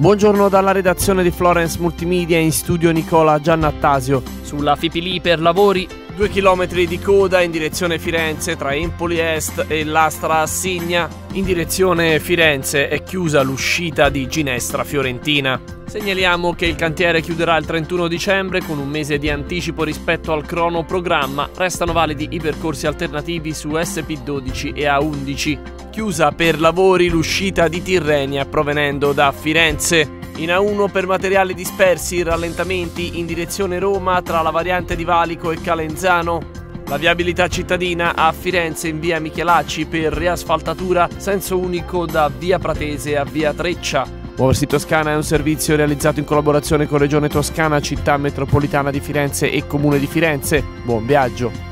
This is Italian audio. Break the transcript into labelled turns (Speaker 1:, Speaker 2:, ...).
Speaker 1: Buongiorno dalla redazione di Florence Multimedia in studio Nicola Giannattasio.
Speaker 2: Sulla Fipili per lavori
Speaker 1: Due chilometri di coda in direzione Firenze tra Empoli Est e Lastra Assigna. In direzione Firenze è chiusa l'uscita di Ginestra Fiorentina. Segnaliamo che il cantiere chiuderà il 31 dicembre con un mese di anticipo rispetto al cronoprogramma. Restano validi i percorsi alternativi su SP12 e A11. Chiusa per lavori l'uscita di Tirrenia provenendo da Firenze. In A1 per materiali dispersi, rallentamenti in direzione Roma tra la variante di Valico e Calenzano. La viabilità cittadina a Firenze in via Michelacci per riasfaltatura senso unico da via Pratese a via Treccia. Muoversi Toscana è un servizio realizzato in collaborazione con Regione Toscana, Città Metropolitana di Firenze e Comune di Firenze. Buon viaggio!